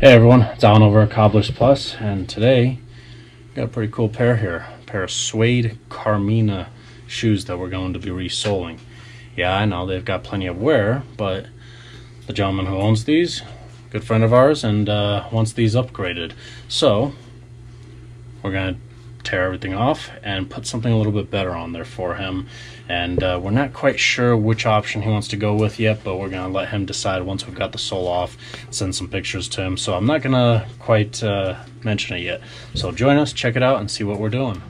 Hey everyone, it's Alan over at Cobblers Plus, and today got a pretty cool pair here. A pair of suede Carmina shoes that we're going to be resoling. Yeah, I know they've got plenty of wear, but the gentleman who owns these, good friend of ours, and uh, wants these upgraded. So we're gonna tear everything off and put something a little bit better on there for him. And uh, we're not quite sure which option he wants to go with yet, but we're to let him decide once we've got the sole off, send some pictures to him. So I'm not to quite uh, mention it yet. So join us, check it out, and see what we're doing.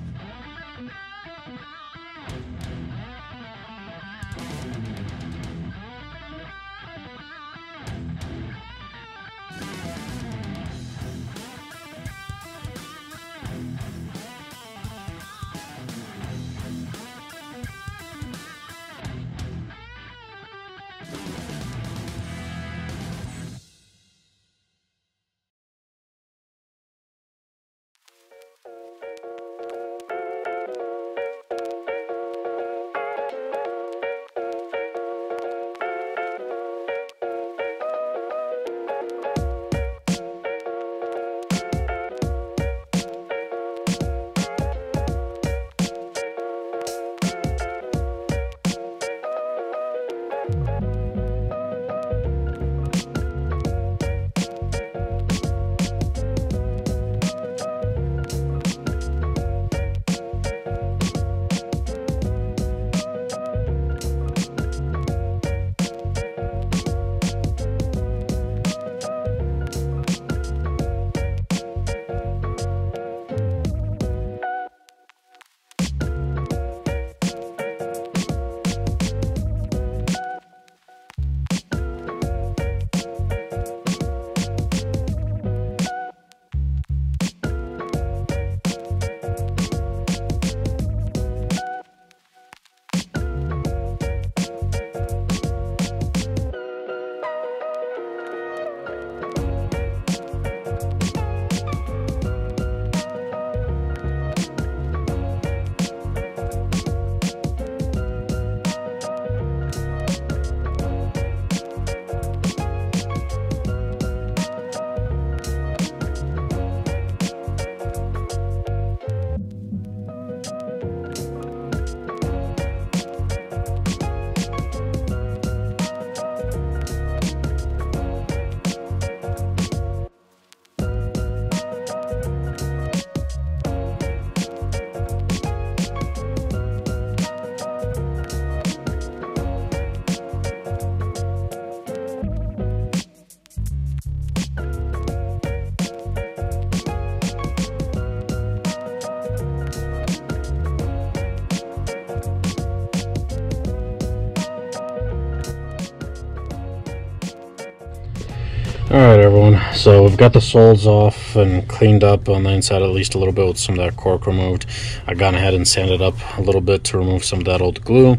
Alright everyone, so we've got the soles off and cleaned up on the inside at least a little bit with some of that cork removed. I've gone ahead and sanded up a little bit to remove some of that old glue.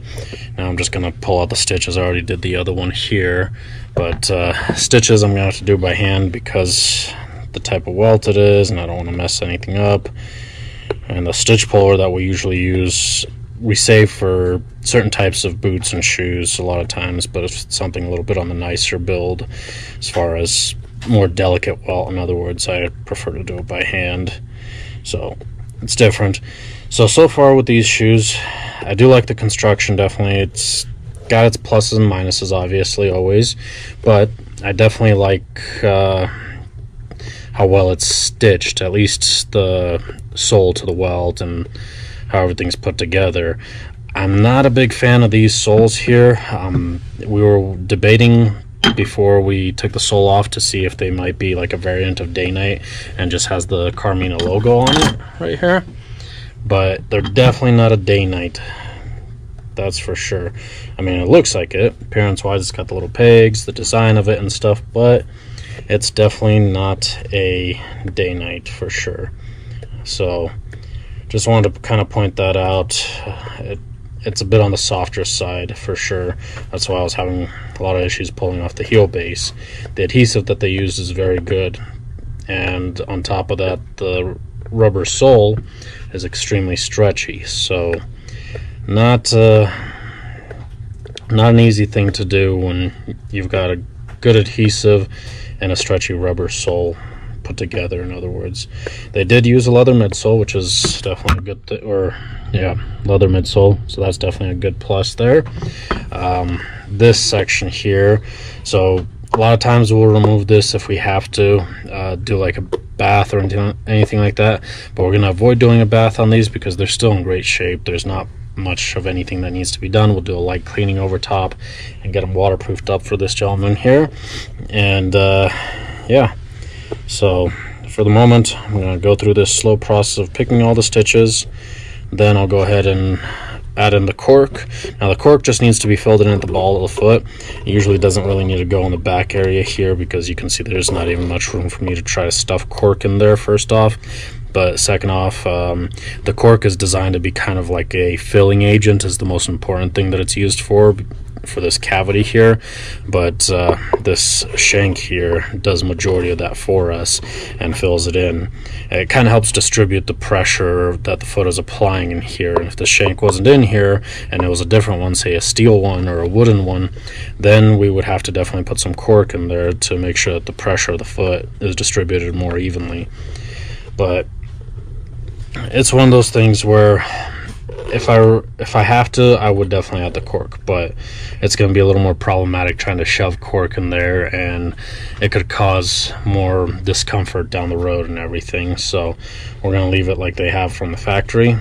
Now I'm just going to pull out the stitches. I already did the other one here, but uh, stitches I'm going to have to do by hand because the type of welt it is and I don't want to mess anything up. And the stitch puller that we usually use we save for certain types of boots and shoes a lot of times, but if it's something a little bit on the nicer build, as far as more delicate well, in other words, I prefer to do it by hand. So it's different. So so far with these shoes, I do like the construction. Definitely, it's got its pluses and minuses, obviously, always, but I definitely like. Uh, how well it's stitched, at least the sole to the welt and how everything's put together. I'm not a big fan of these soles here. Um, we were debating before we took the sole off to see if they might be like a variant of Dainite and just has the Carmina logo on it right here. But they're definitely not a Dainite. That's for sure. I mean, it looks like it. Appearance wise, it's got the little pegs, the design of it and stuff, but it's definitely not a Dainite for sure. So just wanted to kind of point that out. It, it's a bit on the softer side for sure. That's why I was having a lot of issues pulling off the heel base. The adhesive that they use is very good, and on top of that, the rubber sole is extremely stretchy. So, not uh, not an easy thing to do when you've got a good adhesive and a stretchy rubber sole put together in other words. They did use a leather midsole which is definitely a good or yeah leather midsole so that's definitely a good plus there. Um, this section here so a lot of times we'll remove this if we have to uh, do like a bath or anything, anything like that but we're going to avoid doing a bath on these because they're still in great shape. There's not much of anything that needs to be done. We'll do a light cleaning over top and get them waterproofed up for this gentleman here. And uh, yeah so for the moment I'm going to go through this slow process of picking all the stitches then I'll go ahead and add in the cork. Now the cork just needs to be filled in at the ball of the foot. It usually doesn't really need to go in the back area here because you can see there's not even much room for me to try to stuff cork in there first off. But second off, um, the cork is designed to be kind of like a filling agent is the most important thing that it's used for for this cavity here but uh, this shank here does majority of that for us and fills it in. It kind of helps distribute the pressure that the foot is applying in here and if the shank wasn't in here and it was a different one say a steel one or a wooden one then we would have to definitely put some cork in there to make sure that the pressure of the foot is distributed more evenly. But it's one of those things where if I if I have to, I would definitely add the cork, but it's going to be a little more problematic trying to shove cork in there, and it could cause more discomfort down the road and everything. So we're going to leave it like they have from the factory,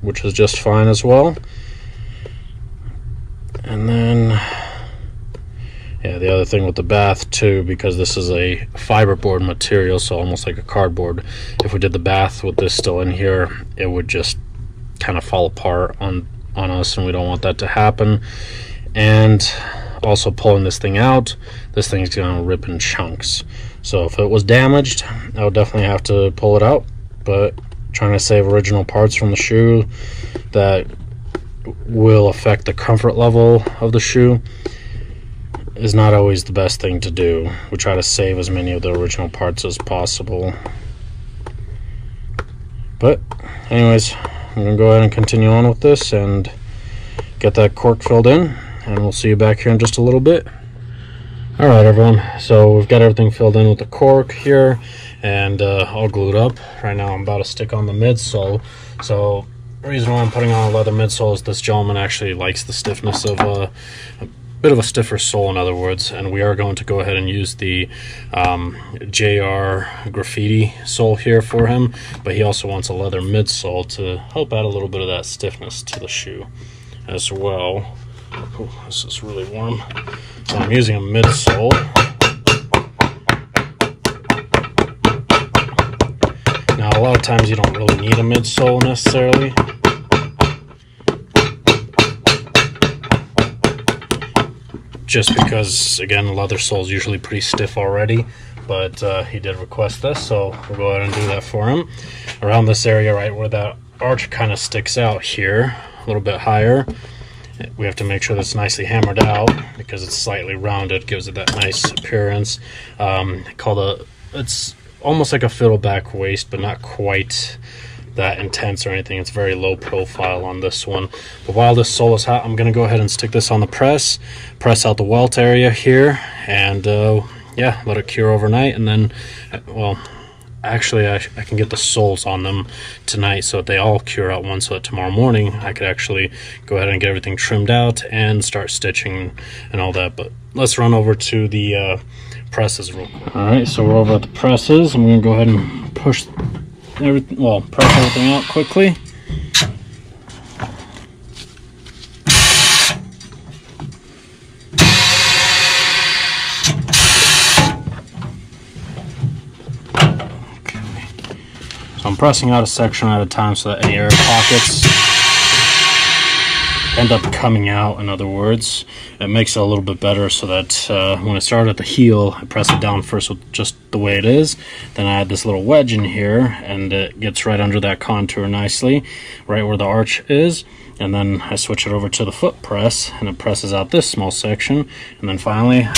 which is just fine as well. And then, yeah, the other thing with the bath too, because this is a fiberboard material, so almost like a cardboard. If we did the bath with this still in here, it would just kind of fall apart on on us and we don't want that to happen. And also pulling this thing out this thing's gonna rip in chunks. So if it was damaged I would definitely have to pull it out. But trying to save original parts from the shoe that will affect the comfort level of the shoe is not always the best thing to do. We try to save as many of the original parts as possible. But anyways I'm going to go ahead and continue on with this and get that cork filled in and we'll see you back here in just a little bit. Alright everyone, so we've got everything filled in with the cork here and uh, all glued up. Right now I'm about to stick on the midsole. So the reason why I'm putting on a leather midsole is this gentleman actually likes the stiffness of uh, bit of a stiffer sole in other words and we are going to go ahead and use the um, JR graffiti sole here for him but he also wants a leather midsole to help add a little bit of that stiffness to the shoe as well. Oh, this is really warm. So I'm using a midsole. Now a lot of times you don't really need a midsole necessarily just because, again, leather sole is usually pretty stiff already. But uh, he did request this, so we'll go ahead and do that for him. Around this area, right where that arch kind of sticks out here, a little bit higher, we have to make sure that's nicely hammered out because it's slightly rounded, gives it that nice appearance. Um, called a, it's almost like a fiddleback waist, but not quite that intense or anything. It's very low profile on this one. But while this sole is hot, I'm going to go ahead and stick this on the press, press out the welt area here, and uh, yeah, let it cure overnight. And then, uh, well, actually, I, I can get the soles on them tonight so that they all cure out one so that tomorrow morning I could actually go ahead and get everything trimmed out and start stitching and all that. But let's run over to the uh, presses real quick. All right, so we're over at the presses. I'm going to go ahead and push everything, well, press everything out quickly. Okay. So I'm pressing out a section at a time so that any air pockets end up coming out, in other words. It makes it a little bit better so that uh, when I start at the heel, I press it down first with just the way it is. Then I add this little wedge in here, and it gets right under that contour nicely, right where the arch is. And then I switch it over to the foot press, and it presses out this small section. And then finally,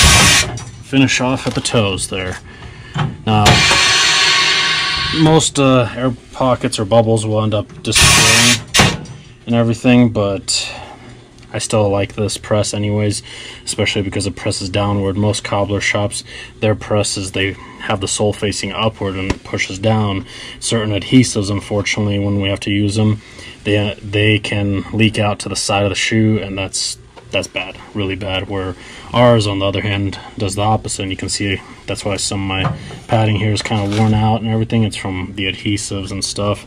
finish off at the toes there. Now, most uh, air pockets or bubbles will end up disappearing and everything, but I still like this press anyways, especially because it presses downward. Most cobbler shops, their presses, they have the sole facing upward and it pushes down. Certain adhesives, unfortunately, when we have to use them, they, they can leak out to the side of the shoe and that's that's bad, really bad. Where ours, on the other hand, does the opposite. And you can see that's why some of my padding here is kind of worn out and everything. It's from the adhesives and stuff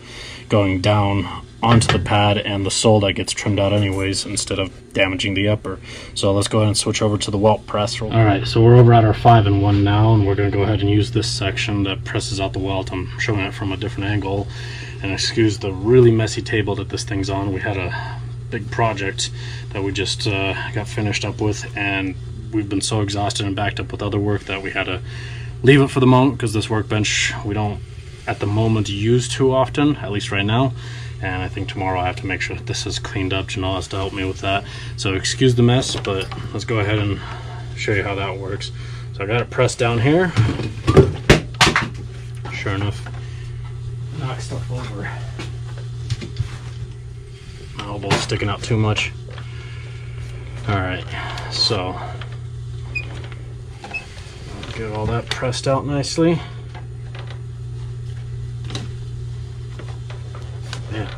going down onto the pad and the sole that gets trimmed out anyways instead of damaging the upper. So let's go ahead and switch over to the welt press. All right, so we're over at our 5 and 1 now and we're going to go ahead and use this section that presses out the welt. I'm showing it from a different angle and excuse the really messy table that this thing's on. We had a big project that we just uh, got finished up with, and we've been so exhausted and backed up with other work that we had to leave it for the moment because this workbench we don't at the moment use too often, at least right now. And I think tomorrow I have to make sure this is cleaned up. Janelle has to help me with that. So excuse the mess, but let's go ahead and show you how that works. So I got it pressed down here. Sure enough, knock stuff over my elbow sticking out too much. All right, so get all that pressed out nicely. Yeah,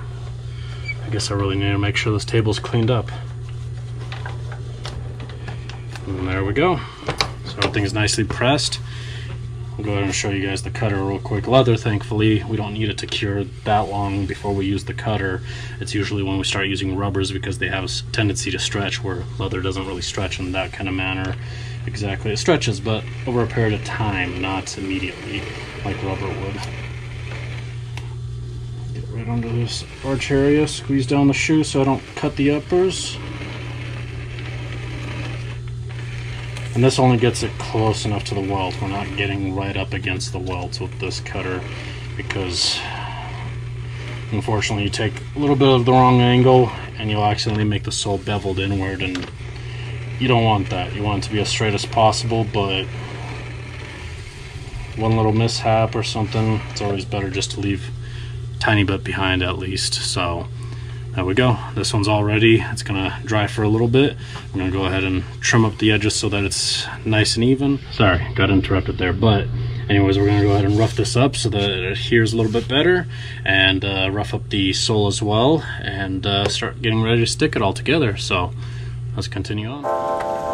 I guess I really need to make sure this table's cleaned up. And there we go. So everything's nicely pressed. I'll go ahead and show you guys the cutter real quick. Leather, thankfully, we don't need it to cure that long before we use the cutter. It's usually when we start using rubbers because they have a tendency to stretch where leather doesn't really stretch in that kind of manner. Exactly, it stretches, but over a period of time, not immediately like rubber would. Right under this arch area, squeeze down the shoe so I don't cut the uppers. And this only gets it close enough to the welt. We're not getting right up against the welt with this cutter because unfortunately you take a little bit of the wrong angle and you'll accidentally make the sole beveled inward and you don't want that. You want it to be as straight as possible, but one little mishap or something, it's always better just to leave tiny bit behind at least. So there we go. This one's all ready. It's gonna dry for a little bit. I'm gonna go ahead and trim up the edges so that it's nice and even. Sorry got interrupted there. But anyways we're gonna go ahead and rough this up so that it adheres a little bit better and uh, rough up the sole as well and uh, start getting ready to stick it all together. So let's continue on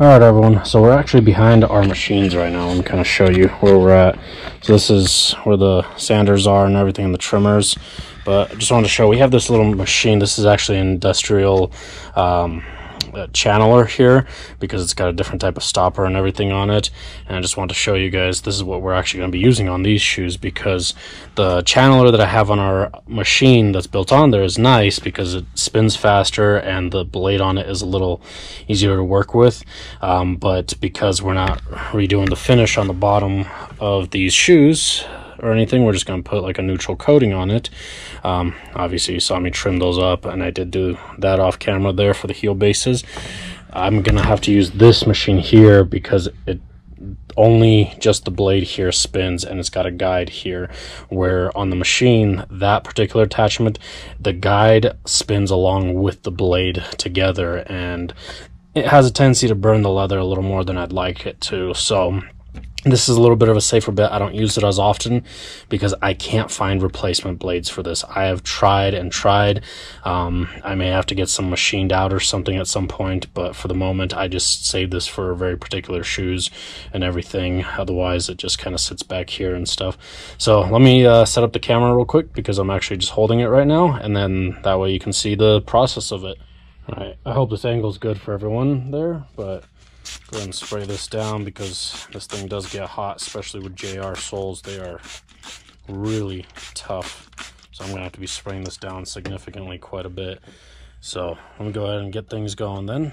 Alright everyone, so we're actually behind our machines right now and kind of show you where we're at. So this is where the sanders are and everything and the trimmers. But I just wanted to show, we have this little machine. This is actually industrial um, channeler here because it's got a different type of stopper and everything on it. And I just want to show you guys this is what we're actually going to be using on these shoes because the channeler that I have on our machine that's built on there is nice because it spins faster and the blade on it is a little easier to work with. Um, but because we're not redoing the finish on the bottom of these shoes or anything. We're just going to put like a neutral coating on it. Um, obviously, you saw me trim those up, and I did do that off camera there for the heel bases. I'm going to have to use this machine here because it only just the blade here spins and it's got a guide here where on the machine that particular attachment the guide spins along with the blade together and it has a tendency to burn the leather a little more than I'd like it to so this is a little bit of a safer bet. I don't use it as often because I can't find replacement blades for this. I have tried and tried. Um, I may have to get some machined out or something at some point, but for the moment, I just save this for very particular shoes and everything. Otherwise, it just kind of sits back here and stuff. So let me uh, set up the camera real quick because I'm actually just holding it right now, and then that way you can see the process of it. All right, I hope this angle is good for everyone there, but Go ahead and spray this down because this thing does get hot, especially with JR soles. They are really tough. So I'm to have to be spraying this down significantly quite a bit. So let me go ahead and get things going then.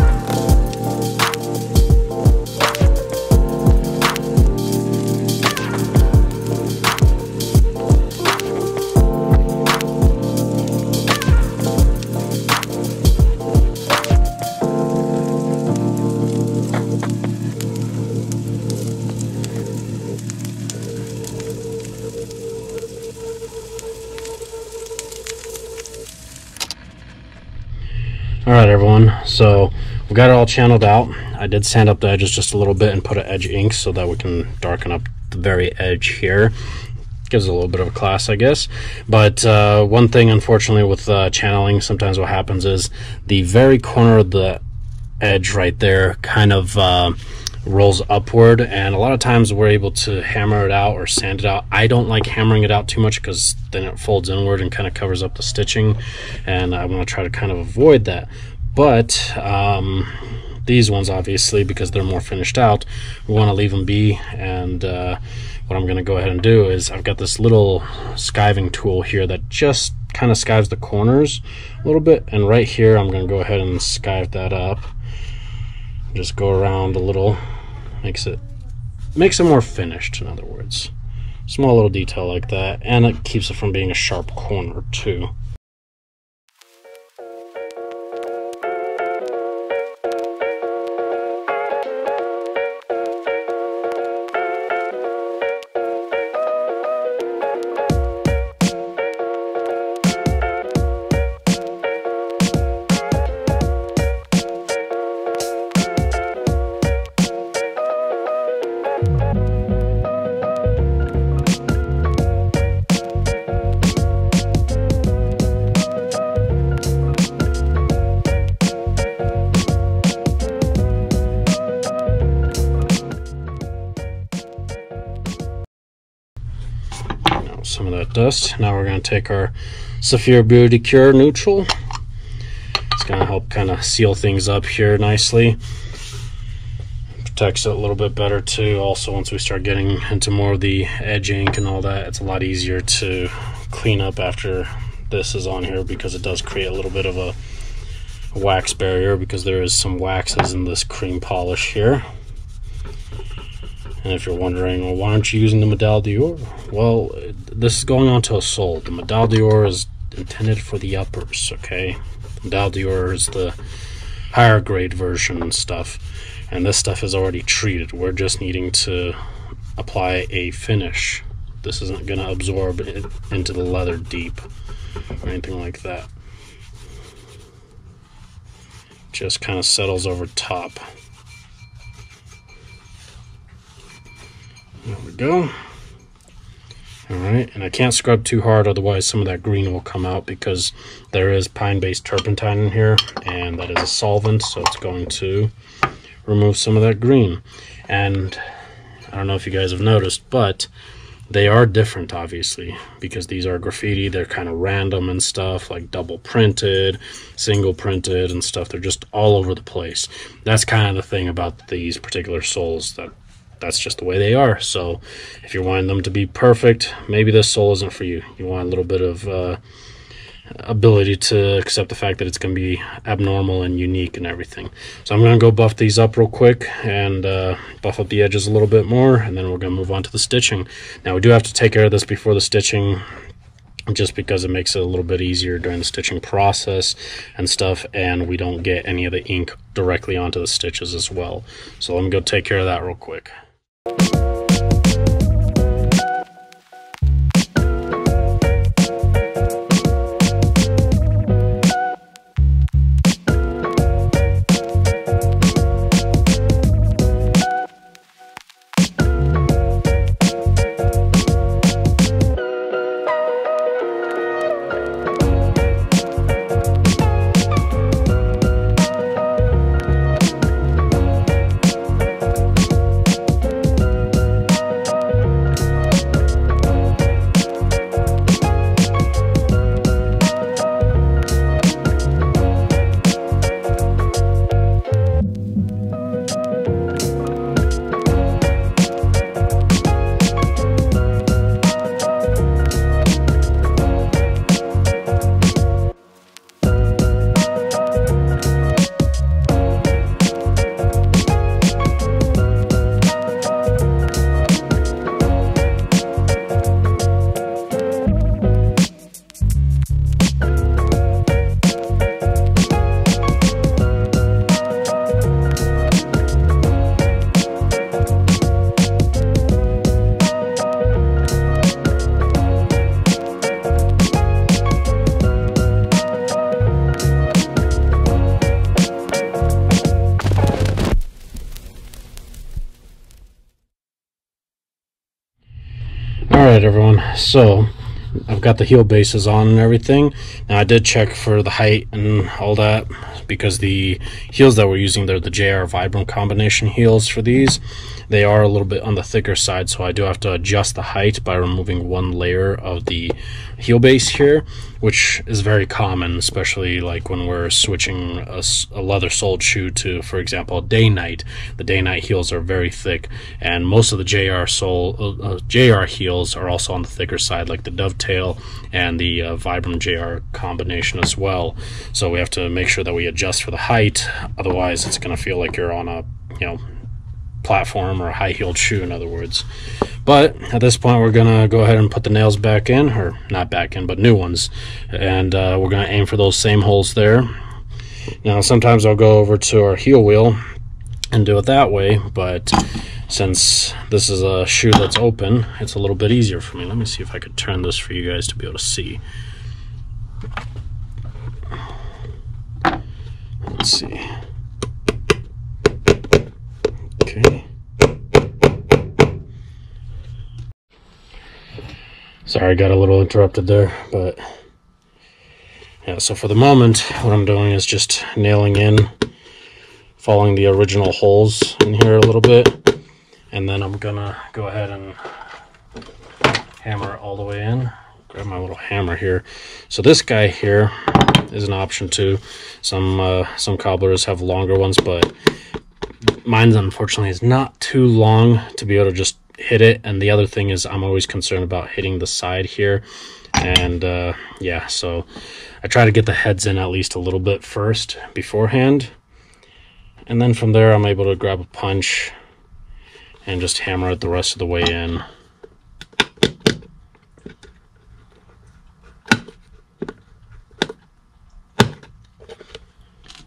channeled out. I did sand up the edges just a little bit and put an edge ink so that we can darken up the very edge here. Gives a little bit of a class i guess. But uh, one thing unfortunately with uh, channeling sometimes what happens is the very corner of the edge right there kind of uh, rolls upward. And a lot of times we're able to hammer it out or sand it out. I don't like hammering it out too much because then it folds inward and kind of covers up the stitching. And i want to try to kind of avoid that. But um, these ones obviously because they're more finished out. We want to leave them be and uh, what i'm going to go ahead and do is i've got this little skiving tool here that just kind of skives the corners a little bit and right here i'm going to go ahead and skive that up. Just go around a little makes it makes it more finished in other words. Small little detail like that and it keeps it from being a sharp corner too of that dust. Now we're going to take our Saphir Beauty Cure Neutral. It's going to help kind of seal things up here nicely. Protects it a little bit better too. Also, once we start getting into more of the edge ink and all that, it's a lot easier to clean up after this is on here because it does create a little bit of a wax barrier because there is some waxes in this cream polish here. And if you're wondering, well, why aren't you using the Medaille d'Or? Well, this is going on to a sole. The Medaille d'Or is intended for the uppers, okay? The Medaille d'Or is the higher grade version and stuff. And this stuff is already treated. We're just needing to apply a finish. This isn't going to absorb into the leather deep or anything like that. Just kind of settles over top. There we go. All right, and I can't scrub too hard, otherwise some of that green will come out because there is pine-based turpentine in here, and that is a solvent, so it's going to remove some of that green. And I don't know if you guys have noticed, but they are different, obviously, because these are graffiti. They're kind of random and stuff, like double printed, single printed, and stuff. They're just all over the place. That's kind of the thing about these particular soles that that's just the way they are. So if you're wanting them to be perfect, maybe this sole isn't for you. You want a little bit of uh, ability to accept the fact that it's going to be abnormal and unique and everything. So I'm going to go buff these up real quick and uh, buff up the edges a little bit more, and then we're going to move on to the stitching. Now we do have to take care of this before the stitching just because it makes it a little bit easier during the stitching process and stuff and we don't get any of the ink directly onto the stitches as well so let me go take care of that real quick Alright everyone, so I've got the heel bases on and everything. Now I did check for the height and all that because the heels that we're using, they're the JR Vibram combination heels for these. They are a little bit on the thicker side, so I do have to adjust the height by removing one layer of the heel base here, which is very common, especially like when we're switching a, a leather soled shoe to, for example, dainite. The dainite heels are very thick, and most of the JR sole uh, uh JR heels are also on the thicker side, like the dovetail and the uh, Vibram JR combination as well. So we have to make sure that we adjust for the height, otherwise it's going to feel like you're on a you know platform or a high heeled shoe, in other words. But at this point, we're going to go ahead and put the nails back in, or not back in, but new ones. And uh, we're going to aim for those same holes there. Now, sometimes I'll go over to our heel wheel and do it that way, but since this is a shoe that's open, it's a little bit easier for me. Let me see if I could turn this for you guys to be able to see. Let's see. Okay. Sorry, I got a little interrupted there, but yeah, so for the moment, what I'm doing is just nailing in, following the original holes in here a little bit, and then I'm gonna go ahead and hammer all the way in. Grab my little hammer here. So this guy here is an option too. Some uh, some cobblers have longer ones, but mine unfortunately is not too long to be able to just hit it. And the other thing is i'm always concerned about hitting the side here. And uh, yeah so i try to get the heads in at least a little bit first beforehand. And then from there i'm able to grab a punch and just hammer it the rest of the way in.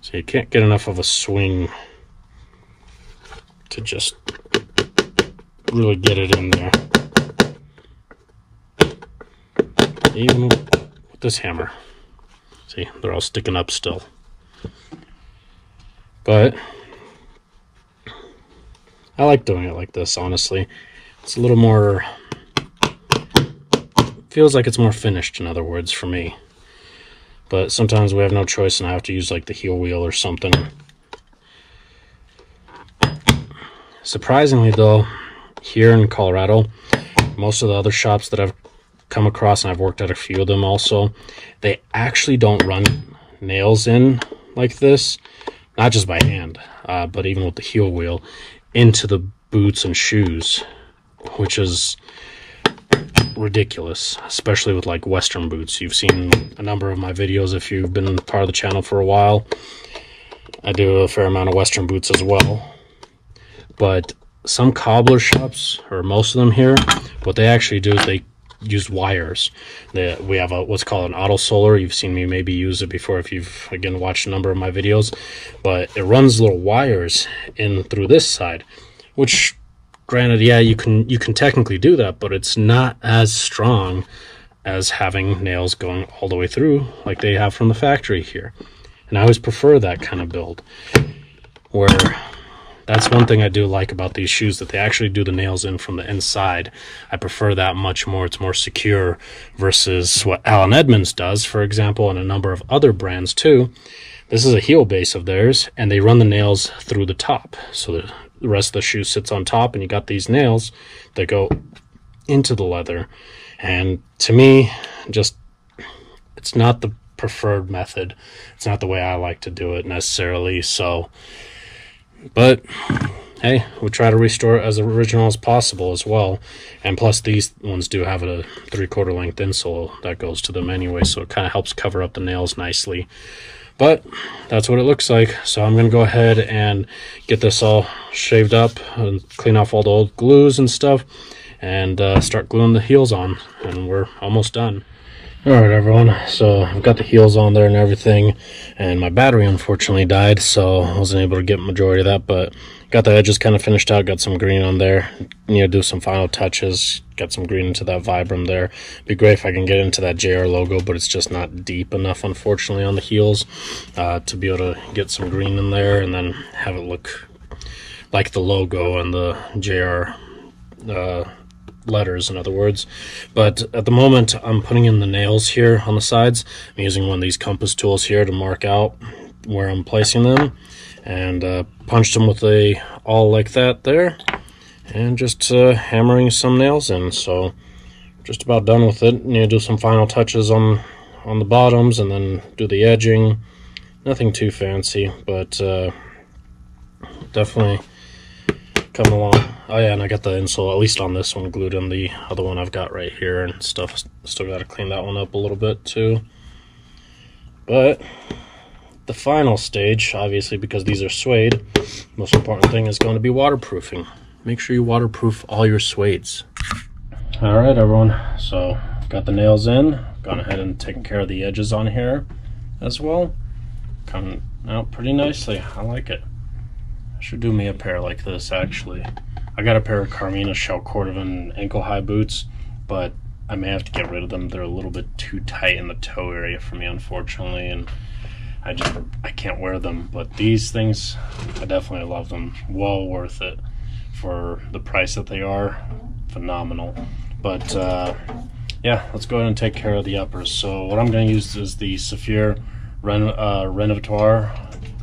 So you can't get enough of a swing to just really get it in there. Even with this hammer. See, they're all sticking up still. But I like doing it like this, honestly. It's a little more feels like it's more finished in other words for me. But sometimes we have no choice and I have to use like the heel wheel or something. Surprisingly, though, here in Colorado, most of the other shops that I've come across, and I've worked at a few of them also, they actually don't run nails in like this, not just by hand, uh, but even with the heel wheel, into the boots and shoes, which is ridiculous, especially with like Western boots. You've seen a number of my videos if you've been part of the channel for a while. I do a fair amount of Western boots as well. But some cobbler shops, or most of them here, what they actually do is they use wires. They, we have a what's called an auto solar. You've seen me maybe use it before if you've again watched a number of my videos, but it runs little wires in through this side, which granted, yeah, you can you can technically do that, but it's not as strong as having nails going all the way through like they have from the factory here. And I always prefer that kind of build where that's one thing I do like about these shoes that they actually do the nails in from the inside. I prefer that much more. It's more secure versus what Allen Edmonds does, for example, and a number of other brands too. This is a heel base of theirs, and they run the nails through the top. So the, the rest of the shoe sits on top, and you got these nails that go into the leather. And to me, just it's not the preferred method. It's not the way I like to do it necessarily. So, but hey, we try to restore it as original as possible as well. And plus, these ones do have a three quarter length insole that goes to them anyway, so it kind of helps cover up the nails nicely. But that's what it looks like. So I'm going to go ahead and get this all shaved up and clean off all the old glues and stuff and uh, start gluing the heels on. And we're almost done. Alright everyone, so I've got the heels on there and everything, and my battery unfortunately died, so I wasn't able to get majority of that, but got the edges kind of finished out, got some green on there, you know, do some final touches, got some green into that Vibram there. Be great if I can get into that JR logo, but it's just not deep enough, unfortunately, on the heels uh, to be able to get some green in there and then have it look like the logo and the JR uh, letters, in other words. But at the moment, I'm putting in the nails here on the sides. I'm using one of these compass tools here to mark out where I'm placing them. And uh, punched them with a awl like that there. And just uh, hammering some nails in. So just about done with it. Need to do some final touches on, on the bottoms and then do the edging. Nothing too fancy, but uh, definitely coming along. Oh yeah, and I got the insole, at least on this one, glued in the other one I've got right here and stuff. Still got to clean that one up a little bit too. But the final stage, obviously because these are suede, most important thing is going to be waterproofing. Make sure you waterproof all your suedes. Alright everyone, so got the nails in, gone ahead and taken care of the edges on here as well. Coming out pretty nicely, I like it. Should do me a pair like this actually. I got a pair of Carmina shell cordovan ankle high boots, but I may have to get rid of them. They're a little bit too tight in the toe area for me, unfortunately, and I just I can't wear them. But these things, I definitely love them. Well worth it for the price that they are. Phenomenal. But uh, yeah, let's go ahead and take care of the uppers. So what I'm going to use is the Saphir Ren uh, Renovateur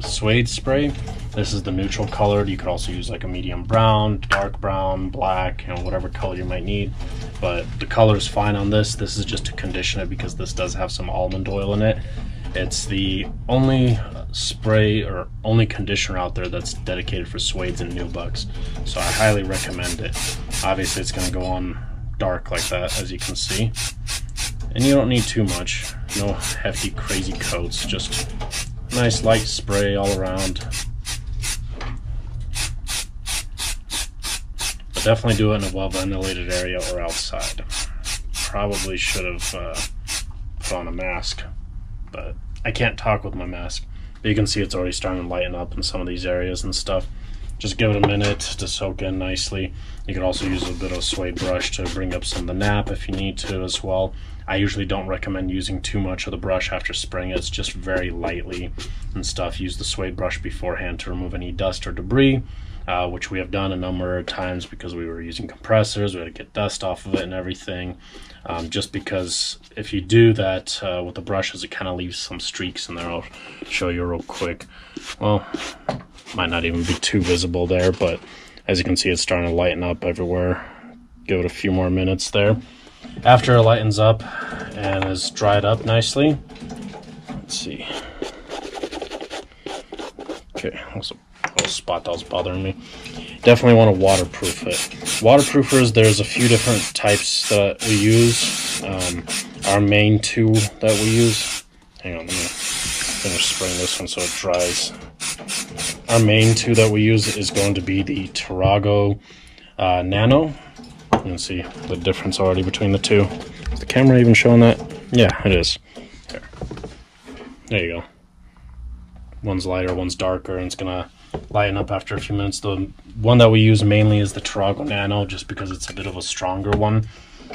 suede spray. This is the neutral colored. You could also use like a medium brown, dark brown, black, and whatever color you might need. But the color is fine on this. This is just to condition it because this does have some almond oil in it. It's the only spray or only conditioner out there that's dedicated for suedes and nubucks. So I highly recommend it. Obviously it's gonna go on dark like that, as you can see. And you don't need too much. No hefty, crazy coats, just Nice light spray all around. Definitely do it in a well ventilated area or outside. Probably should have uh, put on a mask, but I can't talk with my mask. But you can see it's already starting to lighten up in some of these areas and stuff. Just give it a minute to soak in nicely. You can also use a bit of suede brush to bring up some of the nap if you need to as well. I usually don't recommend using too much of the brush after spraying it. It's just very lightly and stuff. Use the suede brush beforehand to remove any dust or debris, uh, which we have done a number of times because we were using compressors. We had to get dust off of it and everything. Um, just because if you do that uh, with the brushes, it kind of leaves some streaks in there. I'll show you real quick. Well, might not even be too visible there, but as you can see, it's starting to lighten up everywhere. Give it a few more minutes there. After it lightens up and is dried up nicely, let's see. Okay, also little spot that was bothering me. Definitely want to waterproof it. Waterproofers, there's a few different types that we use. Um, our main two that we use, hang on, let me finish spraying this one so it dries. Our main two that we use is going to be the Tarrago uh, Nano. You can see the difference already between the two. Is the camera even showing that? Yeah, it is. There, there you go. One's lighter, one's darker, and it's gonna lighten up after a few minutes. The one that we use mainly is the Tarrago Nano, just because it's a bit of a stronger one.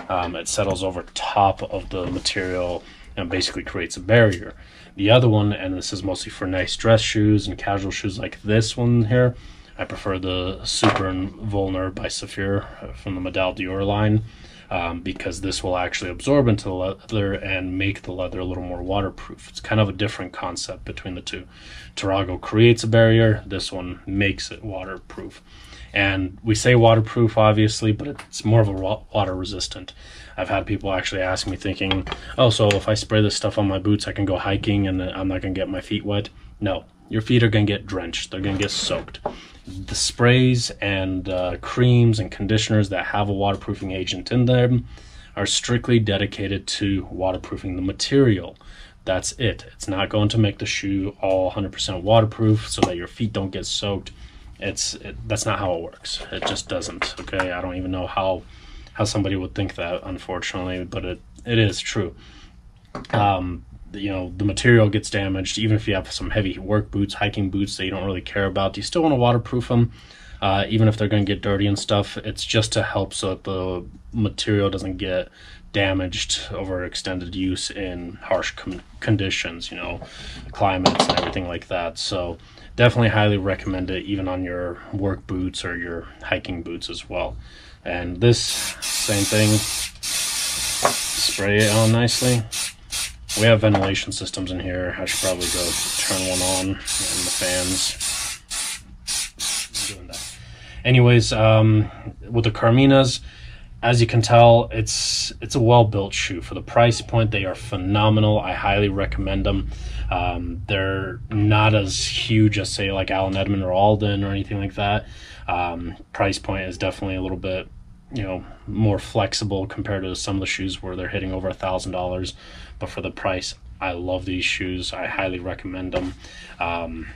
Um, it settles over top of the material and basically creates a barrier. The other one, and this is mostly for nice dress shoes and casual shoes like this one here, I prefer the Super Invulner by Saphir from the Medaille d'Or line um, because this will actually absorb into the leather and make the leather a little more waterproof. It's kind of a different concept between the two. Tarrago creates a barrier, this one makes it waterproof. And we say waterproof, obviously, but it's more of a water resistant. I've had people actually ask me, thinking, oh, so if I spray this stuff on my boots, I can go hiking and I'm not going to get my feet wet. No, your feet are going to get drenched, they're going to get soaked. The sprays and uh, creams and conditioners that have a waterproofing agent in them are strictly dedicated to waterproofing the material. That's it. It's not going to make the shoe all 100% waterproof so that your feet don't get soaked it's it, that's not how it works. It just doesn't. Okay, I don't even know how how somebody would think that, unfortunately, but it it is true. Um, you know, the material gets damaged. Even if you have some heavy work boots, hiking boots that you don't really care about, you still want to waterproof them. Uh, even if they're going to get dirty and stuff, it's just to help so that the material doesn't get damaged over extended use in harsh com- conditions, you know, climates and everything like that. So definitely highly recommend it even on your work boots or your hiking boots as well. And this same thing, spray it on nicely. We have ventilation systems in here. I should probably go turn one on and the fans. Anyways, um, with the Carminas, as you can tell, it's it's a well built shoe for the price point. They are phenomenal. I highly recommend them. Um, they're not as huge as say like Allen Edmond or Alden or anything like that. Um, price point is definitely a little bit you know more flexible compared to some of the shoes where they're hitting over a thousand dollars. But for the price, I love these shoes. I highly recommend them. Um,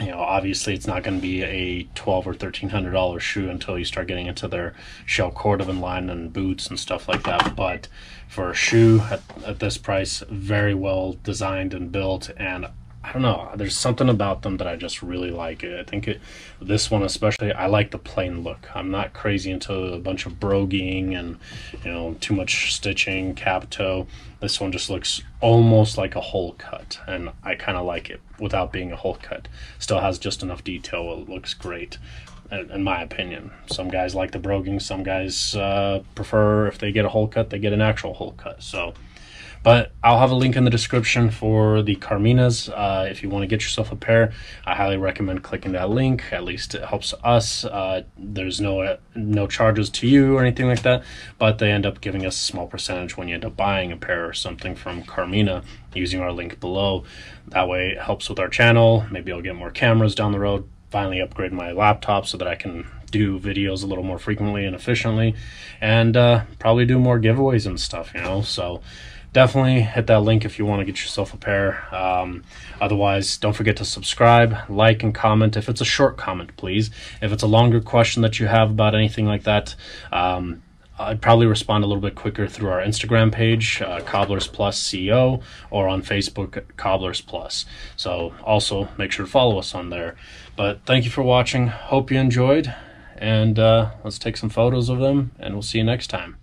you know obviously it's not going to be a 12 or 1300 dollar shoe until you start getting into their shell cordovan line and boots and stuff like that but for a shoe at, at this price very well designed and built and I don't know. There's something about them that I just really like. I think it, this one especially, I like the plain look. I'm not crazy into a bunch of broguing and you know too much stitching, cap toe. This one just looks almost like a whole cut, and I kind of like it without being a whole cut. Still has just enough detail. It looks great, in my opinion. Some guys like the broguing. Some guys uh, prefer if they get a whole cut, they get an actual whole cut. So but I'll have a link in the description for the Carminas. Uh, if you want to get yourself a pair, I highly recommend clicking that link. At least it helps us. Uh, there's no no charges to you or anything like that, but they end up giving us a small percentage when you end up buying a pair or something from Carmina using our link below. That way it helps with our channel. Maybe I'll get more cameras down the road. Finally upgrade my laptop so that I can do videos a little more frequently and efficiently and uh, probably do more giveaways and stuff, you know. So definitely hit that link if you want to get yourself a pair. Um, otherwise, don't forget to subscribe, like, and comment. If it's a short comment, please. If it's a longer question that you have about anything like that, um, I'd probably respond a little bit quicker through our Instagram page, uh, Cobblers Plus CEO, or on Facebook, Cobblers Plus. So also make sure to follow us on there. But thank you for watching. Hope you enjoyed, and uh, let's take some photos of them, and we'll see you next time.